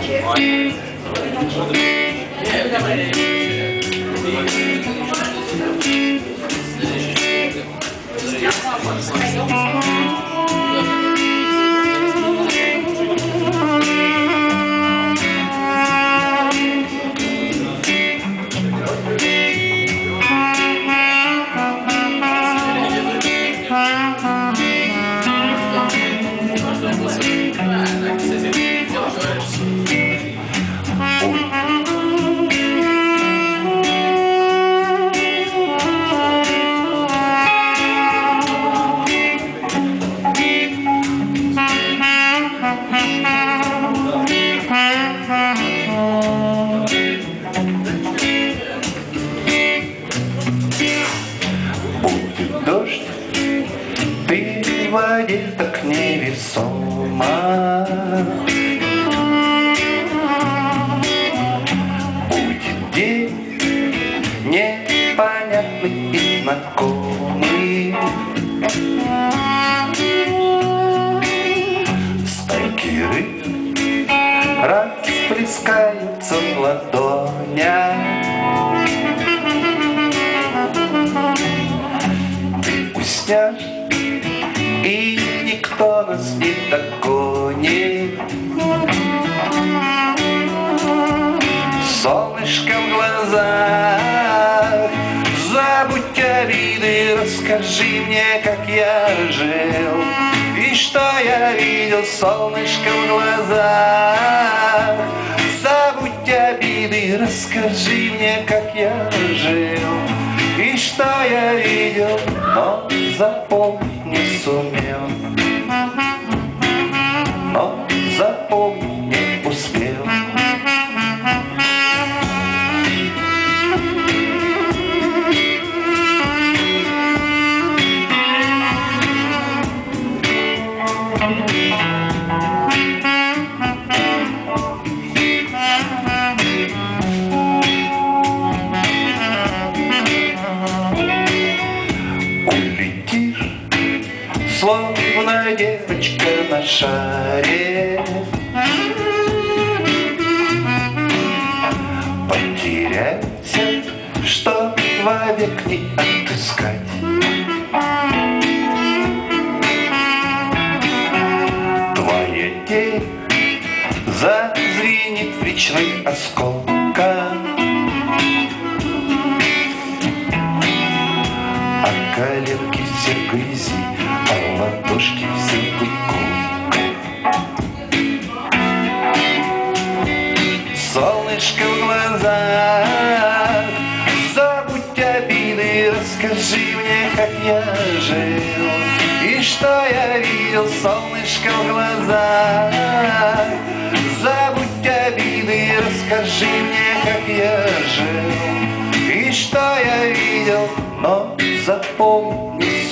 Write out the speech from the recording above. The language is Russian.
Будет дождь, ты в воде так невесома. Будет день непонятный и знакомый. Стайки рыб расплескаются в ладонях. Уснешь, и никто нас не догонит. Солнышко в глазах, забудь обиды, расскажи мне, как я жил. И что я видел, солнышко в глазах, забудь обиды, расскажи мне, как я жил. И что я видел, но запомнить не сумел. Словно девочка на шаре. Потеряться, что вовек не отыскать. Твоя тень зазвенит в речных осколках. А коленки все грязи, ладошки все иголках. Солнышко в глазах, забудь обиды, расскажи мне, как я жил. И что я видел, солнышко в глазах, забудь обиды, расскажи мне, как я жил. И что я видел, но запомни